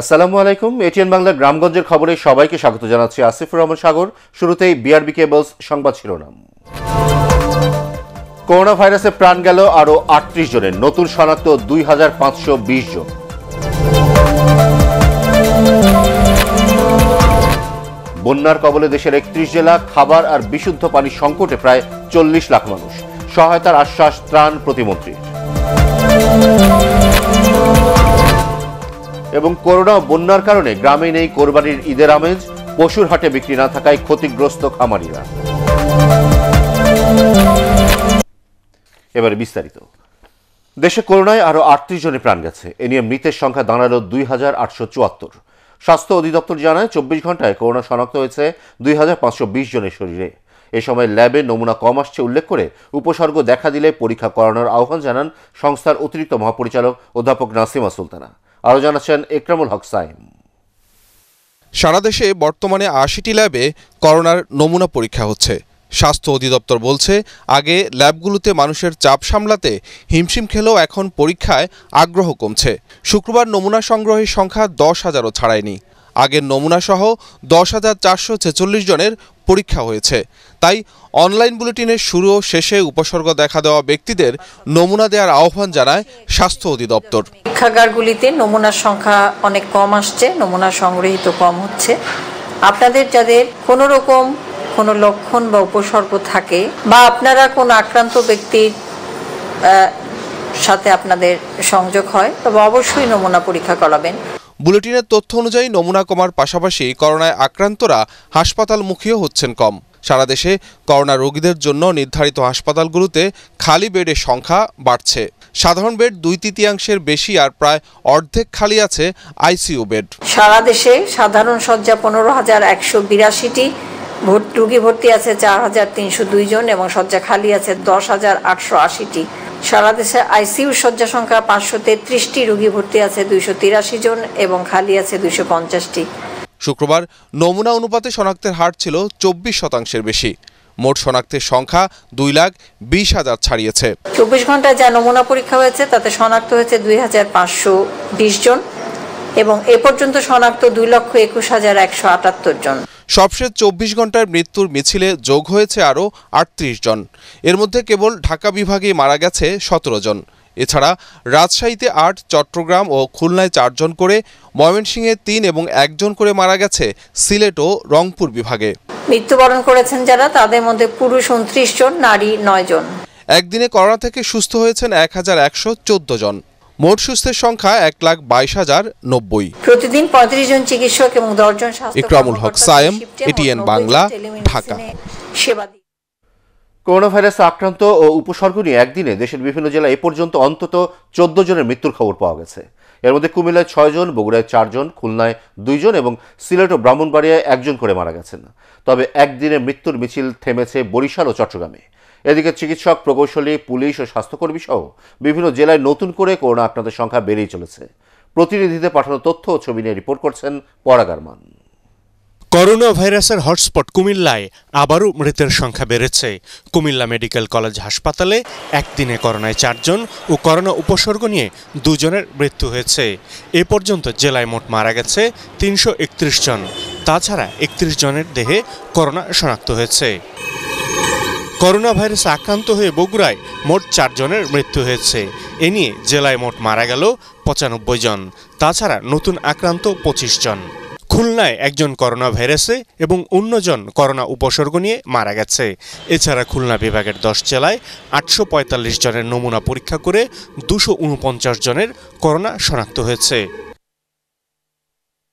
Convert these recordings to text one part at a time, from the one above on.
আসসালামু আলাইকুম, এটিএন বাংলা গ্রামগঞ্জের খবরে সবাইকে স্বাগত জানাচ্ছি আসিফুর রহমান সাগর। শুরুতেই বিআরবি কেবলস সংবাদ শিরোনাম। করোনা ভাইরাসে প্রাণ গেল আরও আটত্রিশ জনের, নতুন শনাক্ত দুই হাজার পাঁচশো বিশ জন। বন্যার কবলে দেশের একত্রিশ জেলা, খাবার আর বিশুদ্ধ পানির সংকটে প্রায় চল্লিশ লাখ মানুষ। সহায়তার আশ্বাস ত্রাণ প্রতিমন্ত্রীর। এবং করোনা বন্যার কারণে গ্রামে নেই কোরবানির ঈদের আমেজ পশুর হাটে বিক্রি না থাকায় ক্ষতিগ্রস্ত খামারিরা। এবারে বিস্তারিত। দেশে করোনায় আরও আটত্রিশ জনে প্রাণ গেছে। এ নিয়ে মৃতের সংখ্যা দাঁড়াল দুই হাজার আটশো চুয়াত্তর। স্বাস্থ্য অধিদপ্তর জানায় চব্বিশ ঘন্টায় করোনা শনাক্ত হয়েছে দুই হাজার পাঁচশো বিশ জনের শরীরে। এ সময় ল্যাবে নমুনা কম আসছে উল্লেখ করে উপসর্গ দেখা দিলে পরীক্ষা করানোর আহ্বান জানান সংস্থার অতিরিক্ত মহাপরিচালক অধ্যাপক নাসিমা সুলতানা। আরও জানাচ্ছেন একরামুল হক সাইম। সারা দেশে বর্তমানে আশিটি ল্যাবে করোনার নমুনা পরীক্ষা হচ্ছে। স্বাস্থ্য অধিদপ্তর বলছে, আগে ল্যাবগুলোতে মানুষের চাপ সামলাতে হিমশিম খেলেও এখন পরীক্ষায় আগ্রহ কমছে। শুক্রবার নমুনা সংগ্রহের সংখ্যা দশ হাজারও ছাড়ায়নি। আগের নমুনাসহ দশ হাজার চারশো ছেচল্লিশ জনের পরীক্ষা হয়েছে। তাই অনলাইন বুলেটিনের শুরু ও শেষে উপসর্গ দেখা দেওয়া ব্যক্তিদের নমুনা দেওয়ার আহ্বান জানায় স্বাস্থ্য অধিদপ্তর। পরীক্ষাগারগুলিতে নমুনার সংখ্যা অনেক কম আসছে নমুনা সংগৃহীত কম হচ্ছে। আপনাদের যাদের কোনো রকম কোনো লক্ষণ বা উপসর্গ থাকে বা আপনারা কোনো আক্রান্ত ব্যক্তির সাথে আপনাদের সংযোগ হয় তবে অবশ্যই নমুনা পরীক্ষা করাবেন। বুলেটিনের তথ্য অনুযায়ী নমুনা কমার পাশাপাশি করোনায় আক্রান্তরা হাসপাতালমুখীও হচ্ছেন কম। সারা দেশে করোনা রোগীদের জন্য নির্ধারিত হাসপাতালগুলোতে খালি বেডের সংখ্যা বাড়ছে। সাধারণ বেড দুই তৃতীয়াংশের বেশি আর প্রায় অর্ধেক খালি আছে আইসিইউ বেড। সারা দেশে সাধারণ শয্যা পনেরো হাজার একশো বিরাশিটি রুগী ভর্তি আছে চার হাজার তিনশো দুই জন এবং শয্যা খালি আছে দশ হাজার আটশো আশিটি। সারা দেশে আইসিইউ শয্যা সংখ্যা পাঁচশো তেত্রিশটি, রুগী ভর্তি আছে দুইশো তিরাশি জন এবং খালি আছে দুইশো পঞ্চাশটি। শুক্রবার নমুনা অনুপাতে শনাক্তের হার ছিল চব্বিশ শতাংশের বেশি। মোট শনাক্তের সংখ্যা দুই লাখ বিশ হাজার ছাড়িয়েছে। চব্বিশ ঘন্টায় যা নমুনা পরীক্ষা হয়েছে তাতে শনাক্ত হয়েছে দুই হাজার পাঁচশো বিশ জন এবং এ পর্যন্ত শনাক্ত দুই লক্ষ একুশ হাজার একশো আটাত্তর জন। সবশেষ চব্বিশ ঘণ্টার মৃত্যুর মিছিলে যোগ হয়েছে আরও আটত্রিশ জন। এর মধ্যে কেবল ঢাকা বিভাগে মারা গেছে সতেরো জন। এছাড়া রাজশাহীতে আট চট্টগ্রাম ও খুলনায় চারজন করে ময়মনসিংহে তিন এবং একজন করে মারা গেছে সিলেট ও রংপুর বিভাগে। মৃত্যুবরণ করেছেন যারা তাদের মধ্যে পুরুষ উনত্রিশ জন নারী নয় জন। একদিনে করোনা থেকে সুস্থ হয়েছেন এক হাজার একশো চোদ্দ জন। মোট সুস্থের সংখ্যা এক লাখ বাইশ হাজার নব্বই। প্রতিদিন পঁয়ত্রিশ জন চিকিৎসক এবং দশজন ইকরামুল হক সায়েম, এটিএন বাংলা, ঢাকা। সেবা করোনা ভাইরাসে আক্রান্ত ও উপসর্গ নিয়ে একদিনে দেশের বিভিন্ন জেলায় এ পর্যন্ত অন্তত চোদ্দ জনের মৃত্যুর খবর পাওয়া গেছে। এর মধ্যে কুমিল্লায় ছয়জন বগুড়ায় চারজন খুলনায় দুইজন এবং সিলেট ও ব্রাহ্মণবাড়িয়ায় একজন করে মারা গেছেন। তবে একদিনে মৃত্যুর মিছিল থেমেছে বরিশাল ও চট্টগ্রামে। এদিকে চিকিৎসক, প্রকৌশলী, পুলিশ ও স্বাস্থ্যকর্মী সহ বিভিন্ন জেলায় নতুন করে করোনা আক্রান্তের সংখ্যা বেড়েই চলেছে। প্রতিনিধিদের পাঠানো তথ্য ও ছবি নিয়ে রিপোর্ট করছেন পরাগারমান করোনা ভাইরাসের হটস্পট কুমিল্লায় আবারও মৃতের সংখ্যা বেড়েছে। কুমিল্লা মেডিকেল কলেজ হাসপাতালে একদিনে করোনায় চারজন ও করোনা উপসর্গ নিয়ে দুজনের মৃত্যু হয়েছে। এ পর্যন্ত জেলায় মোট মারা গেছে তিনশো একত্রিশ জন। তাছাড়া একত্রিশ জনের দেহে করোনা শনাক্ত হয়েছে। করোনা ভাইরাসে আক্রান্ত হয়ে বগুড়ায় মোট চারজনের মৃত্যু হয়েছে। এ নিয়ে জেলায় মোট মারা গেল পঁচানব্বই জন। তাছাড়া নতুন আক্রান্ত পঁচিশ জন। খুলনায় একজন করোনা ভাইরাসে এবং অন্যজন করোনা উপসর্গ নিয়ে মারা গেছে। এছাড়া খুলনা বিভাগের দশ জেলায় আটশো পঁয়তাল্লিশ জনের নমুনা পরীক্ষা করে দুশো জনের করোনা শনাক্ত হয়েছে।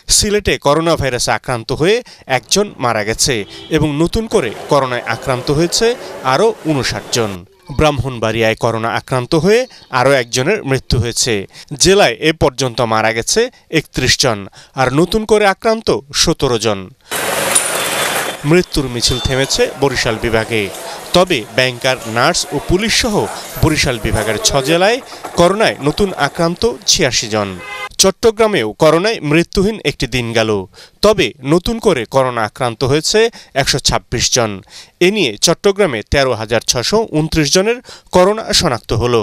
সিলেটে করোনা ভাইরাসে আক্রান্ত হয়ে একজন মারা গেছে এবং নতুন করে করোনায় আক্রান্ত হয়েছে আরও উনষাট জন। ব্রাহ্মণবাড়িয়ায় করোনা আক্রান্ত হয়ে আরও একজনের মৃত্যু হয়েছে। জেলায় এ পর্যন্ত মারা গেছে একত্রিশ জন আর নতুন করে আক্রান্ত সতেরো জন। মৃত্যুর মিছিল থেমেছে বরিশাল বিভাগে। তবে ব্যাংকার, নার্স ও পুলিশ সহ বরিশাল বিভাগের ছ জেলায় করোনায় নতুন আক্রান্ত ছিয়াশি জন। চট্টগ্রামেও করোনায় মৃত্যুহীন একটি দিন গেল। তবে নতুন করে করোনা আক্রান্ত হয়েছে একশো ছাব্বিশ জন। এ নিয়ে চট্টগ্রামে তেরো হাজার ছশো উনত্রিশ জনের করোনা শনাক্ত হল।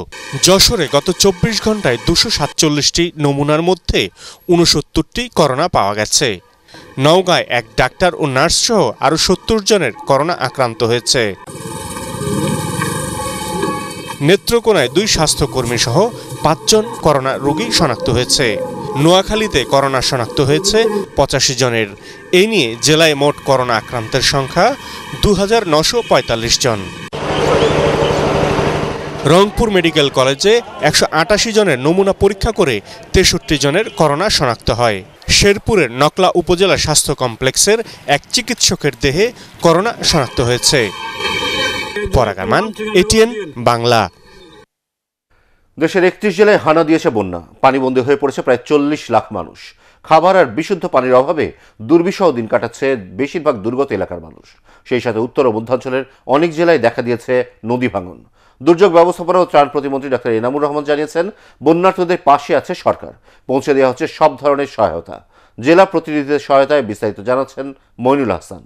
যশোরে গত চব্বিশ ঘন্টায় দুশো সাতচল্লিশটি নমুনার মধ্যে উনসত্তরটি করোনা পাওয়া গেছে। নওগাঁয় এক ডাক্তার ও নার্স সহ আরও সত্তর জনের করোনা আক্রান্ত হয়েছে। নেত্রকোনায় দুই স্বাস্থ্যকর্মী সহ পাঁচজন করোনা রোগী শনাক্ত হয়েছে। নোয়াখালীতে করোনা শনাক্ত হয়েছে পঁচাশি জনের। এ নিয়ে জেলায় মোট করোনা আক্রান্তের সংখ্যা দু জন। রংপুর মেডিকেল কলেজে একশো আটাশি জনের নমুনা পরীক্ষা করে তেষট্টি জনের করোনা শনাক্ত হয়। শেরপুরের নকলা উপজেলা স্বাস্থ্য কমপ্লেক্সের এক চিকিৎসকের দেহে করোনা শনাক্ত হয়েছে। পরাগামান এটিএন বাংলা। দেশের একত্রিশ জেলায় হানা দিয়েছে বন্যা। পানিবন্দী হয়ে পড়েছে প্রায় চল্লিশ লাখ মানুষ। খাবার আর বিশুদ্ধ পানির অভাবে দুর্বিষহ দিন কাটাচ্ছে বেশিরভাগ দুর্গত এলাকার মানুষ। সেই সাথে উত্তর ও মধ্যাঞ্চলের অনেক জেলায় দেখা দিয়েছে নদী ভাঙন। দুর্যোগ ব্যবস্থাপনা ও ত্রাণ প্রতিমন্ত্রী ডাক্তার এনামুর রহমান জানিয়েছেন, বন্যার্থদের পাশে আছে সরকার। পৌঁছে দেওয়া হচ্ছে সব ধরনের সহায়তা। জেলা প্রতিনিধিদের সহায়তায় বিস্তারিত জানাচ্ছেন মইনুল হাসান।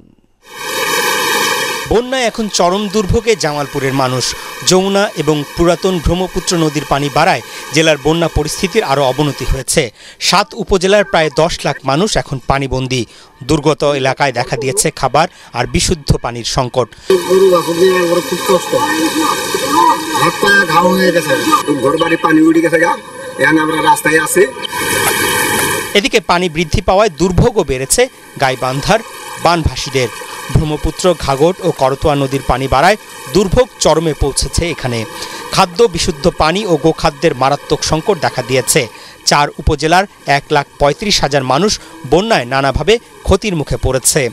বন্যায় এখন চরম দুর্ভোগে জামালপুরের মানুষ। যমুনা এবং পুরাতন ব্রহ্মপুত্র নদীর পানি বাড়ায় জেলার বন্যা পরিস্থিতির আরও অবনতি হয়েছে। সাত উপজেলার প্রায় দশ লাখ মানুষ এখন পানিবন্দী। দুর্গত এলাকায় দেখা দিয়েছে খাবার আর বিশুদ্ধ পানির সংকট। ঘর বাড়ি পানি গেছে আমরা রাস্তায় আছি। এদিকে পানি বৃদ্ধি পাওয়ায় দুর্ভোগও বেড়েছে গাইবান্ধার বানভাসীদের। ব্রহ্মপুত্র, ঘাগট ও করতোয়া নদীর পানি বাড়ায় দুর্ভোগ চরমে পৌঁছেছে এখানে। খাদ্য বিশুদ্ধ পানি ও গোখাদ্যের মারাত্মক সংকট দেখা দিয়েছে। চার উপজেলার এক লাখ পঁয়ত্রিশ হাজার মানুষ বন্যায় নানাভাবে ক্ষতির মুখে পড়েছে।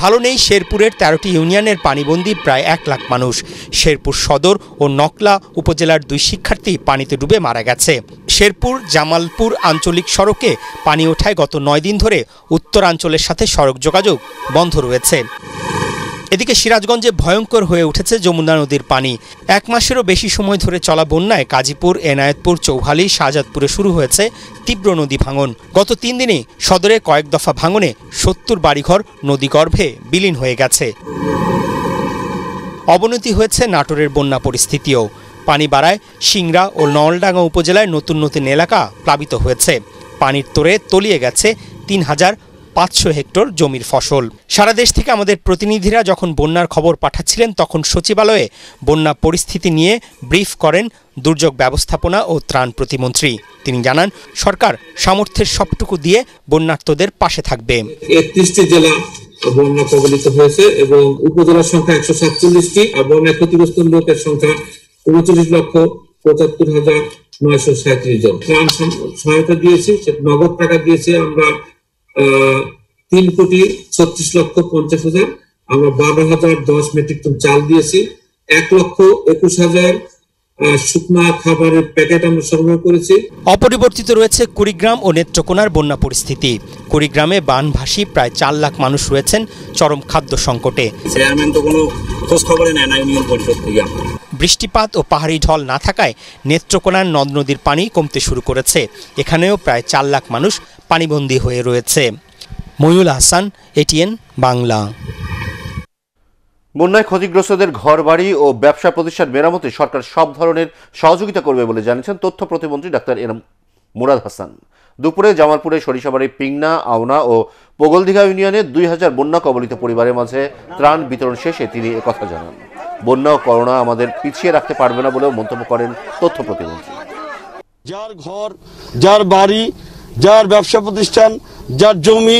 ভালো নেই শেরপুরের তেরোটি ইউনিয়নের পানিবন্দী প্রায় এক লাখ মানুষ। শেরপুর সদর ও নকলা উপজেলার দুই শিক্ষার্থী পানিতে ডুবে মারা গেছে। শেরপুর জামালপুর আঞ্চলিক সড়কে পানি ওঠায় গত নয় দিন ধরে উত্তরাঞ্চলের সাথে সড়ক যোগাযোগ বন্ধ রয়েছে। এদিকে সিরাজগঞ্জে ভয়ঙ্কর হয়ে উঠেছে যমুনা নদীর পানি। এক মাসেরও বেশি সময় ধরে চলা বন্যায় কাজীপুর এনায়েতপুর, চৌহালি, শাহজাদপুরে শুরু হয়েছে তীব্র নদী ভাঙন। গত তিন দিনে সদরে কয়েক দফা ভাঙনে সত্তর বাড়িঘর নদীগর্ভে বিলীন হয়ে গেছে। অবনতি হয়েছে নাটোরের বন্যা পরিস্থিতিও। পানি বাড়ায় সিংড়া ও নলডাঙ্গা উপজেলায় নতুন নতুন এলাকা প্লাবিত হয়েছে। পানির তোরে তলিয়ে গেছে তিন হাজার পাঁচশো হেক্টর জমির ফসল। সারা দেশ থেকে আমাদের প্রতিনিধিরা যখন বন্যার খবর পাঠাচ্ছিলেন, তখন সচিবালয়ে বন্যা পরিস্থিতি নিয়ে ব্রিফ করেন দুর্যোগ ব্যবস্থাপনা ও ত্রাণ প্রতিমন্ত্রী। তিনি জানান, সরকার সামর্থ্যের সবটুকু দিয়ে বন্যার্তদের পাশে থাকবে। একত্রিশটি বন্যা কবলিত হয়েছে এবং উপজেলার সংখ্যা একশো সাতচল্লিশটি বন্যা ক্ষতিগ্রস্ত লোকের সংখ্যা উনচল্লিশ লক্ষ পঁচাত্তর হাজার নয়শো সাঁত্রিশ জন। সহায়তা নগদ টাকা দিয়েছি আমরা তিন কোটি ছত্রিশ লক্ষ পঞ্চাশ হাজার। আমরা বারো হাজার দশ মেট্রিক টন চাল দিয়েছি। এক লক্ষ একুশ হাজার শুকনা খাবারের প্যাকেট আমরা সরবরাহ করেছি। অপরিবর্তিত রয়েছে কুড়িগ্রাম ও নেত্রকোনার বন্যা পরিস্থিতি। কুড়িগ্রামে বানভাসী প্রায় চার লাখ মানুষ রয়েছেন চরম খাদ্য সংকটে। চেয়ারম্যান তো কোনো খোঁজ খবরে নেয় না ইউনিয়ন পরিষদ থেকে। বৃষ্টিপাত ও পাহাড়ি ঢল না থাকায় নেত্রকোনার নদ নদীর পানি কমতে শুরু করেছে। এখানেও প্রায় চার লাখ মানুষ পানিবন্দী হয়ে রয়েছে। ময়ুল হাসান এটিএন বাংলা। বন্যায় ক্ষতিগ্রস্তদের ঘর বাড়ি ও ব্যবসা প্রতিষ্ঠান মেরামতে সরকার সব ধরনের সহযোগিতা করবে বলে জানিয়েছেন তথ্য প্রতিমন্ত্রী ডাক্তার এনাম মুরাদ হাসান। দুপুরে জামালপুরে সরিষাবাড়ি পিংনা, আওনা ও পোগলদিঘা ইউনিয়নে দুই হাজার বন্যা কবলিত পরিবারের মাঝে ত্রাণ বিতরণ শেষে তিনি একথা জানান। বন্যা ও করোনা আমাদের পিছিয়ে রাখতে পারবে না বলেও মন্তব্য করেন তথ্য প্রতিমন্ত্রী। যার ঘর, যার বাড়ি, যার ব্যবসা প্রতিষ্ঠান, যার জমি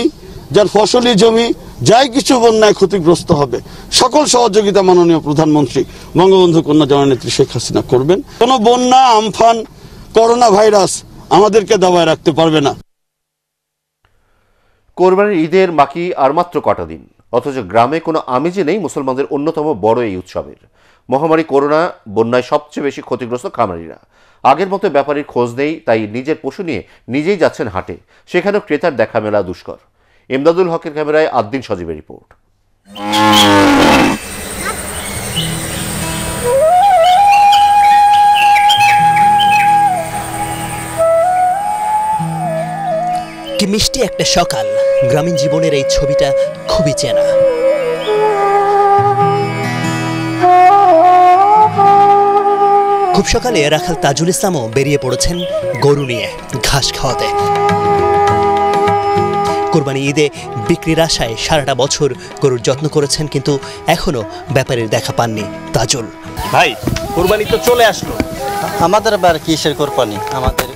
যার ফসলি জমি, যাই কিছু বন্যায় ক্ষতিগ্রস্ত হবে। সকল সহযোগিতা মাননীয় প্রধানমন্ত্রী বঙ্গবন্ধু কন্যা জননেত্রী শেখ হাসিনা করবেন। কোনো বন্যা, আমফান, করোনা ভাইরাস আমাদেরকে দাবায় রাখতে পারবে না। কোরবানির ঈদের বাকি আর মাত্র কটা দিন। অথচ গ্রামে কোনো আমেজে নেই, মুসলমানদের অন্যতম বড় এই উৎসবের। মহামারী, করোনা, বন্যায় সবচেয়ে বেশি ক্ষতিগ্রস্ত খামারিরা আগের মতো ব্যাপারীর খোঁজ নেই, তাই নিজের পশু নিয়ে নিজেই যাচ্ছেন হাটে। সেখানেও ক্রেতার দেখা মেলা দুষ্কর। এমদাদুল হকের ক্যামেরায় আদ্দিন সজীবের রিপোর্ট। মিষ্টি একটা সকাল। গ্রামীণ জীবনের এই ছবিটা খুবই চেনা। খুব সকালে রাখাল তাজুল ইসলামও বেরিয়ে পড়েছেন গরু নিয়ে ঘাস খাওয়াতে। কোরবানি ঈদে বিক্রির আশায় সারাটা বছর গরুর যত্ন করেছেন কিন্তু এখনও ব্যাপারের দেখা পাননি তাজল। ভাই কোরবানি তো চলে আসলো। আমাদের বার কিসের কোরবানি? আমাদের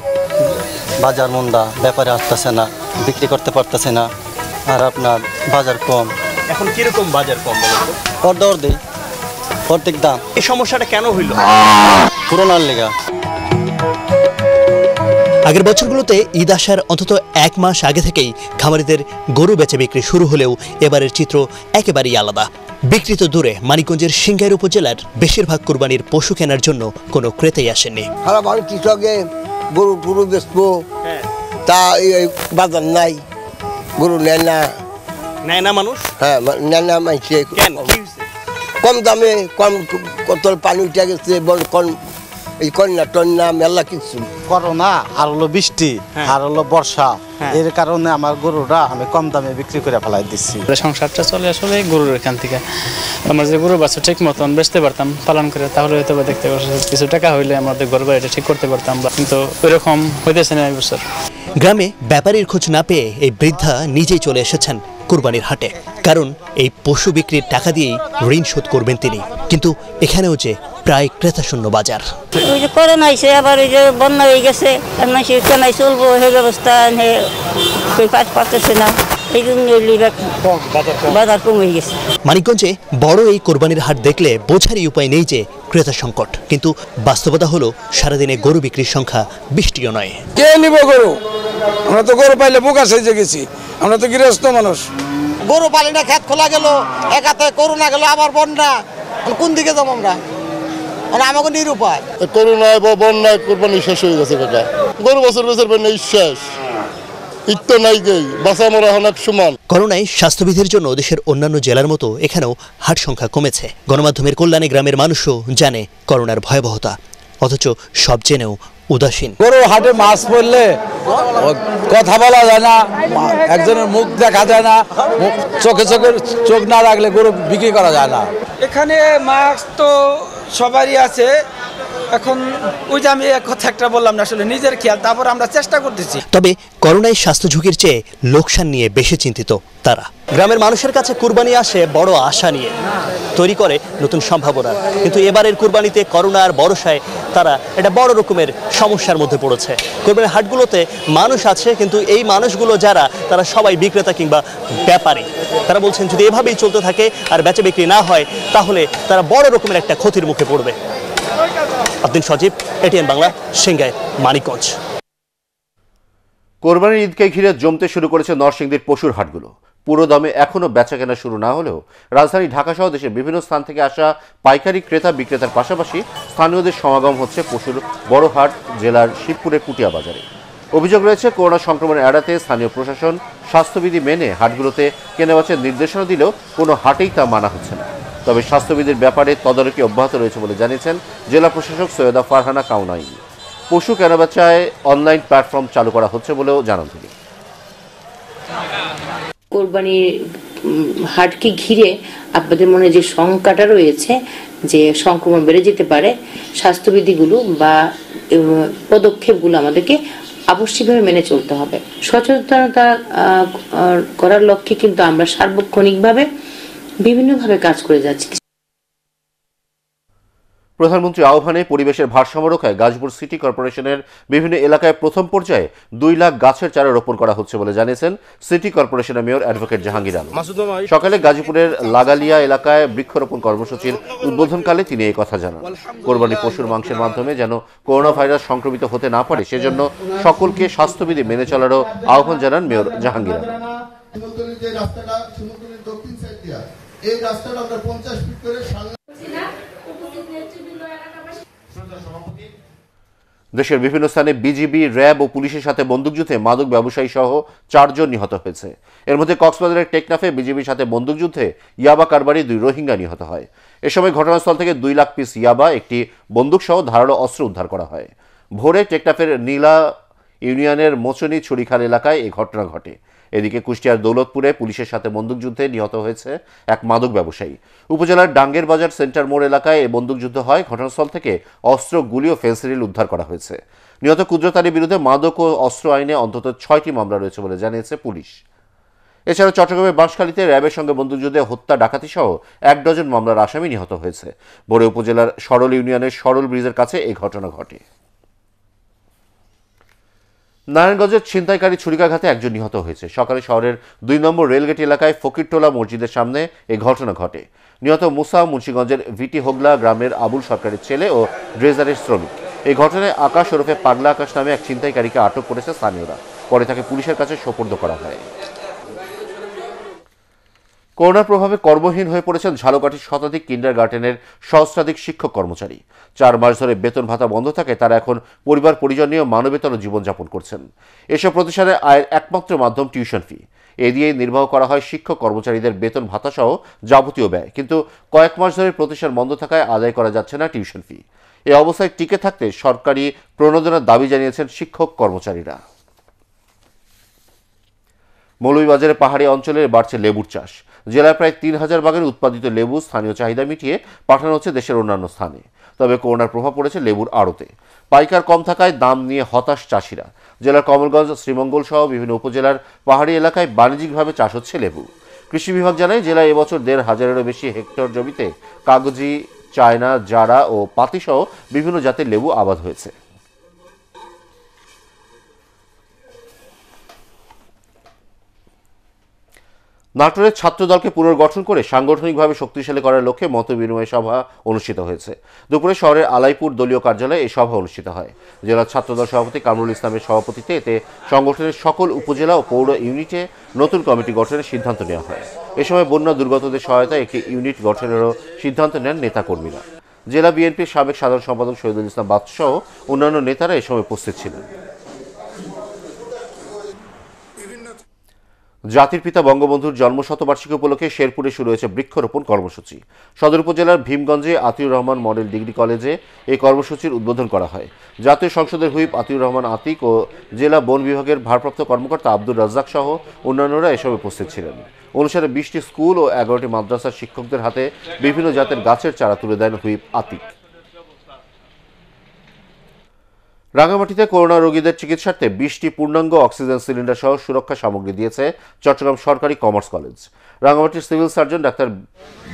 বাজার মন্দা ব্যাপারে আসতেছে না বিক্রি করতে পারতেছে না আর আপনার বাজার কম। এখন কীরকম বাজার কম বলো তো? অর্ধ দেই অর্ধেক দাম। এই সমস্যাটা কেন হইল? পুরোনার লেগা। আগের বছরগুলোতে ঈদ আসার অন্তত এক মাস আগে থেকেই খামারিদের গরু বেচে বিক্রি শুরু হলেও এবারের চিত্র একেবারেই আলাদা। বিক্রি তো দূরে মানিকগঞ্জের সিংগাইর উপজেলার বেশিরভাগ কোরবানির পশু কেনার জন্য কোনো ক্রেতাই আসেননি। সারা বাড়ি কৃষকে গরু বেচবো। তা বাজার নাই। গরু নেয় না। নেয় না মানুষ? হ্যাঁ নেয় না? কম দামে কম কত পানি উঠে গেছে কম এই কন্যা টন্যা মেলা কিছু। করোনা আর হলো বৃষ্টি আর হলো বর্ষা। এর কারণে আমার গরুটা আমি কম দামে বিক্রি করে ফেলাই দিচ্ছি সংসারটা চলে আসলে গরুর এখান থেকে। আমরা যে গরু বাচ্চা ঠিক মতন বেচতে পারতাম পালন করে তাহলে হয়তো বা দেখতে কিছু টাকা হইলে আমাদের গরু বাড়িটা ঠিক করতে পারতাম বা কিন্তু ওইরকম হইতেছে না এই বছর। গ্রামে ব্যাপারীর খোঁজ না পেয়ে এই বৃদ্ধা নিজেই চলে এসেছেন কুরবানির হাটে। কারণ এই পশু বিক্রির টাকা দিয়েই ঋণ শোধ করবেন তিনি। কিন্তু এখানেও যে প্রায় ক্রেতাশূন্য বাজার। ওই যে করোনা হয়েছে আবার ওই যে বন্যা হয়ে গেছে মানুষের কেনাই চলবো সেই ব্যবস্থা কাজ পারতেছে না। বাজার কম হয়ে গেছে। মানিকগঞ্জে বড় এই কোরবানির হাট দেখলে বোঝারই উপায় নেই যে ক্রেতা সংকট। কিন্তু বাস্তবতা হলো সারাদিনে গরু বিক্রির সংখ্যা বৃষ্টিও নয়। কে নিব গরু? আমরা তো গরু পাইলে বোকা সেজে গেছি। আমরা তো গৃহস্থ মানুষ। গরু পালি না খেত খোলা গেল একাতে করোনা গেল আবার বন্যা। কোন দিকে যাব আমরা? মানে আমাকে নিরুপায়। করোনায় বা বন্যায় কোরবানি শেষ হয়ে গেছে কাকা। গরু বছর বছর শেষ। ঈদ নাই গেই বাসা মরা অনেক সমান। করোনায় স্বাস্থ্যবিধির জন্য দেশের অন্যান্য জেলার মতো এখানেও হাট সংখ্যা কমেছে। গণমাধ্যমের কল্যাণে গ্রামের মানুষও জানে করোনার ভয়াবহতা অথচ সব জেনেও উদাসীন। গরু হাটে মাছ পড়লে কথা বলা যায় না একজনের মুখ দেখা যায় না মুখ- চোখে চোখে চোখ না রাখলে গরু বিক্রি করা যায় না। এখানে মাস্ক তো সবারই আছে এখন ওই যে আমি এক কথা একটা বললাম না, আসলে নিজের খেয়াল, তারপর আমরা চেষ্টা করতেছি। তবে করোনায় স্বাস্থ্য ঝুঁকির চেয়ে লোকসান নিয়ে বেশি চিন্তিত তারা। গ্রামের মানুষের কাছে কুরবানি আসে বড় আশা নিয়ে। তৈরি করে নতুন সম্ভাবনা। কিন্তু এবারের কুরবানিতে করোনার বড়সায় তারা একটা বড় রকমের সমস্যার মধ্যে পড়েছে। কোরবানির হাটগুলোতে মানুষ আছে, কিন্তু এই মানুষগুলো যারা, তারা সবাই বিক্রেতা কিংবা ব্যাপারী। তারা বলছেন, যদি এভাবেই চলতে থাকে আর বেচা বিক্রি না হয়, তাহলে তারা বড় রকমের একটা ক্ষতির মুখে পড়বে। আব্দিন সজীব এটিএন বাংলা সিংগাই মানিকগঞ্জ কোরবানির ঈদকে ঘিরে জমতে শুরু করেছে নরসিংদীর পশুর হাটগুলো। পুরো দামে এখনও বেচাকেনা শুরু না হলেও রাজধানী ঢাকা সহ দেশের বিভিন্ন স্থান থেকে আসা পাইকারি ক্রেতা বিক্রেতার পাশাপাশি স্থানীয়দের সমাগম হচ্ছে পশুর বড় হাট জেলার শিবপুরের কুটিয়া বাজারে। অভিযোগ রয়েছে, করোনা সংক্রমণ এড়াতে স্থানীয় প্রশাসন স্বাস্থ্যবিধি মেনে হাটগুলোতে কেনা কেনাবেচার নির্দেশনা দিলেও কোনো হাটেই তা মানা হচ্ছে না। তবে স্বাস্থ্যবিধির ব্যাপারে তদারকি অব্যাহত রয়েছে বলে জানিয়েছেন জেলা প্রশাসক সৈয়দা ফারহানা কাউনাই পশু কেনাবেচায় অনলাইন প্ল্যাটফর্ম চালু করা হচ্ছে বলেও জানান তিনি। কোরবানির হাটকে ঘিরে আপনাদের মনে যে শঙ্কাটা রয়েছে, যে সংক্রমণ বেড়ে যেতে পারে, স্বাস্থ্যবিধিগুলো বা পদক্ষেপগুলো আমাদেরকে আবশ্যিকভাবে মেনে চলতে হবে। সচেতনতা করার লক্ষ্যে কিন্তু আমরা সার্বক্ষণিকভাবে বিভিন্নভাবে কাজ করে যাচ্ছি। প্রধানমন্ত্রী আহ্বানে পরিবেশের ভারসাম্য রক্ষায় গাজীপুর সিটি কর্পোরেশনের বিভিন্ন এলাকায় প্রথম পর্যায়ে দুই লাখ গাছের চারা রোপণ করা হচ্ছে বলে জানিয়েছেন সিটি কর্পোরেশনের মেয়র অ্যাডভোকেট জাহাঙ্গীর আলম। সকালে গাজীপুরের লাগালিয়া এলাকায় বৃক্ষরোপণ কর্মসূচির উদ্বোধনকালে তিনি এই কথা জানান। কোরবানি পশুর মাংসের মাধ্যমে যেন করোনা ভাইরাস সংক্রমিত হতে না পারে সেজন্য সকলকে স্বাস্থ্যবিধি মেনে চলারও আহ্বান জানান মেয়র জাহাঙ্গীর আলম। এই রাস্তাটা আমরা পঞ্চাশ ফিট করে দেশের বিভিন্ন স্থানে বিজিবি, র্যাব ও পুলিশের সাথে বন্দুকযুদ্ধে মাদক ব্যবসায়ী সহ চারজন নিহত হয়েছে। এর মধ্যে কক্সবাজারের টেকনাফে বিজিবির সাথে বন্দুকযুদ্ধে ইয়াবা কারবারি দুই রোহিঙ্গা নিহত হয়। এ সময় ঘটনাস্থল থেকে দুই লাখ পিস ইয়াবা, একটি বন্দুক সহ ধারালো অস্ত্র উদ্ধার করা হয়। ভোরে টেকনাফের নীলা ইউনিয়নের মোচনী ছুরিখাল এলাকায় এই ঘটনা ঘটে। এদিকে কুষ্টিয়ার দৌলতপুরে পুলিশের সাথে বন্দুকযুদ্ধে নিহত হয়েছে এক মাদক ব্যবসায়ী। উপজেলার ডাঙ্গের বাজার সেন্টার মোড় এলাকায় এই বন্দুকযুদ্ধ হয়। ঘটনাস্থল থেকে অস্ত্র, গুলি ও ফেন্সিডিল উদ্ধার করা হয়েছে। নিহত কুদ্রতারির বিরুদ্ধে মাদক ও অস্ত্র আইনে অন্তত ছয়টি মামলা রয়েছে বলে জানিয়েছে পুলিশ। এছাড়া চট্টগ্রামের বাঁশখালীতে র্যাবের সঙ্গে বন্দুকযুদ্ধে হত্যা ডাকাতি সহ এক ডজন মামলার আসামি নিহত হয়েছে। বোরে উপজেলার সরল ইউনিয়নের সরল ব্রিজের কাছে এই ঘটনা ঘটে। নারায়ণগঞ্জের ছিনতাইকারী ছুরিকাঘাতে একজন নিহত হয়েছে। সকালে শহরের দুই নম্বর রেলগেট এলাকায় ফকিরটোলা মসজিদের সামনে এই ঘটনা ঘটে। নিহত মুসা মুন্সীগঞ্জের ভিটি হোগলা গ্রামের আবুল সরকারের ছেলে ও ড্রেজারের শ্রমিক। এই ঘটনায় আকাশ ওরফে পাগলা আকাশ নামে এক ছিনতাইকারীকে আটক করেছে স্থানীয়রা। পরে তাকে পুলিশের কাছে সোপর্দ করা হয়। করোনার প্রভাবে কর্মহীন হয়ে পড়েছেন ঝালকাঠির শতাধিক কিন্ডার গার্ডেনের সহস্রাধিক শিক্ষক কর্মচারী। চার মাস ধরে বেতন ভাতা বন্ধ থাকে, তারা এখন পরিবার, পরিজন নিয়ে মানবেতর জীবনযাপন করছেন। এসব প্রতিষ্ঠানে আয়ের একমাত্র মাধ্যম টিউশন ফি। এ দিয়েই নির্বাহ করা হয় শিক্ষক কর্মচারীদের বেতন ভাতা সহ যাবতীয় ব্যয়। কিন্তু কয়েক মাস ধরে প্রতিষ্ঠান বন্ধ থাকায় আদায় করা যাচ্ছে না টিউশন ফি। এ অবস্থায় টিকে থাকতে সরকারি প্রণোদনার দাবি জানিয়েছেন শিক্ষক কর্মচারীরা। মৌলভীবাজারে পাহাড়ি অঞ্চলে বাড়ছে লেবুর চাষ। জেলায় প্রায় তিন হাজার বাগের উৎপাদিত লেবু স্থানীয় চাহিদা মিটিয়ে পাঠানো হচ্ছে দেশের অন্যান্য স্থানে। তবে করোনার প্রভাব পড়েছে লেবুর আড়তে। পাইকার কম থাকায় দাম নিয়ে হতাশ চাষিরা। জেলার কমলগঞ্জ, শ্রীমঙ্গল সহ বিভিন্ন উপজেলার পাহাড়ি এলাকায় বাণিজ্যিকভাবে চাষ হচ্ছে লেবু। কৃষি বিভাগ জানায়, জেলায় এবছর দেড় হাজারেরও বেশি হেক্টর জমিতে কাগজি, চায়না, জারা ও পাতিসহ বিভিন্ন জাতের লেবু আবাদ হয়েছে। নাটোরের ছাত্রদলকে পুনর্গঠন করে সাংগঠনিকভাবে শক্তিশালী করার লক্ষ্যে মত বিনিময় সভা অনুষ্ঠিত হয়েছে। দুপুরে শহরের আলাইপুর দলীয় কার্যালয়ে এই সভা অনুষ্ঠিত হয়। জেলা ছাত্রদল সভাপতি কামরুল ইসলামের সভাপতিত্বে এতে সংগঠনের সকল উপজেলা ও পৌর ইউনিটে নতুন কমিটি গঠনের সিদ্ধান্ত নেওয়া হয়। এ সময় বন্যা দুর্গতদের সহায়তায় একটি ইউনিট গঠনেরও সিদ্ধান্ত নেন নেতাকর্মীরা। জেলা বিএনপির সাবেক সাধারণ সম্পাদক শহীদুল ইসলাম বাদশাহ অন্যান্য নেতারা এ সময় উপস্থিত ছিলেন। জাতির পিতা বঙ্গবন্ধুর জন্মশতবার্ষিকী উপলক্ষে শেরপুরে শুরু হয়েছে বৃক্ষরোপণ কর্মসূচি। সদর উপজেলার ভীমগঞ্জে আতিউর রহমান মডেল ডিগ্রি কলেজে এই কর্মসূচির উদ্বোধন করা হয়। জাতীয় সংসদের হুইপ আতিউর রহমান আতিক ও জেলা বন বিভাগের ভারপ্রাপ্ত কর্মকর্তা আব্দুর রাজ্জাক সহ অন্যান্যরা এসব উপস্থিত ছিলেন। অনুষ্ঠানে বিশটি স্কুল ও এগারোটি মাদ্রাসার শিক্ষকদের হাতে বিভিন্ন জাতের গাছের চারা তুলে দেন হুইপ আতিক। রাঙামাটিতে করোনা রোগীদের চিকিৎসার্থে বিশটি পূর্ণাঙ্গ অক্সিজেন সিলিন্ডার সহ সুরক্ষা সামগ্রী দিয়েছে চট্টগ্রাম সরকারি কমার্স কলেজ। রাঙামাটির civil surgeon doctor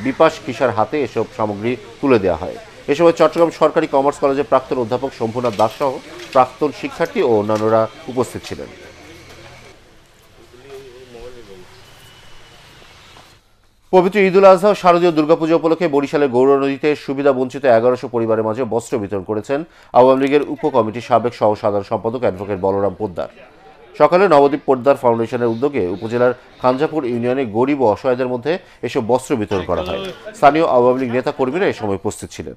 Bipash Kishor হাতে এসব সামগ্রী তুলে দেওয়া হয়। এ সময় চট্টগ্রাম সরকারি কমার্স কলেজের প্রাক্তন অধ্যাপক শম্ভুনাথ দাস সহ প্রাক্তন শিক্ষার্থী ও অন্যান্যরা উপস্থিত ছিলেন। পবিত্র ঈদুল আজহা শারদীয় দুর্গাপূজা উপলক্ষে বরিশালের গৌর নদীতে সুবিধা বঞ্চিত এগারোশো পরিবারের মাঝে বস্ত্র বিতরণ করেছেন আওয়ামী লীগের উপকমিটির সাবেক সহ সাধারণ সম্পাদক অ্যাডভোকেট বলরাম পোদ্দার। সকালে নবদ্বীপ পোদ্দার ফাউন্ডেশনের উদ্যোগে উপজেলার খাঞ্জাপুর ইউনিয়নে গরিব ও অসহায়দের মধ্যে এসব বস্ত্র বিতরণ করা হয়। স্থানীয় আওয়ামী লীগ নেতা কর্মীরা এ সময় উপস্থিত ছিলেন।